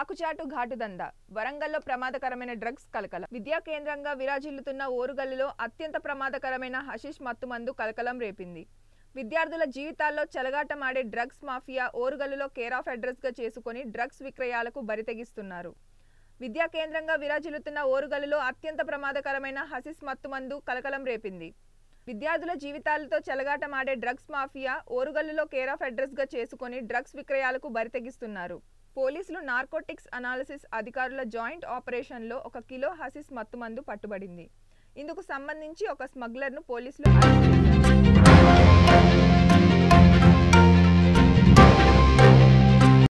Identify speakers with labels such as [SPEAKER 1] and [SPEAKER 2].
[SPEAKER 1] ఆకుచాటు ఘాటుదంద? వరంగల్లో ప్రమాదకరమైన డ్రగ్స్ కలకలం. విద్యా కేంద్రంగా విరాజిల్లుతున్న ఓరుగల్లులో అత్యంత ప్రమాదకరమైన హషిష్ మత్తుమందు కలకలం రేపింది. విద్యార్థుల జీవితాల్లో చెలగాటమాడే డ్రగ్స్ మాఫియా ఓరుగల్లులో కేర్ ఆఫ్ అడ్రస్గా చేసుకుని డ్రగ్స్ విక్రయాలకు బరితెగిస్తున్నారు. విద్యా కేంద్రంగా విరాజిల్లుతున్న ఓరుగల్లులో అత్యంత ప్రమాదకరమైన హసిస్ మత్తుమందు కలకలం రేపింది. విద్యార్థుల జీవితాలతో చెలగాటమాడే డ్రగ్స్ మాఫియా ఓరుగల్లులో కేర్ ఆఫ్ అడ్రస్గా చేసుకుని డ్రగ్స్ విక్రయాలకు బరితెగిస్తున్నారు. పోలీసులు నార్కోటిక్స్ అనాలిసిస్ అధికారుల జాయింట్ ఆపరేషన్లో ఒక కిలో హసిస్ మత్తుమందు పట్టుబడింది. ఇందుకు సంబంధించి ఒక స్మగ్లర్ను పోలీసులు అరెస్ట్ చేశారు.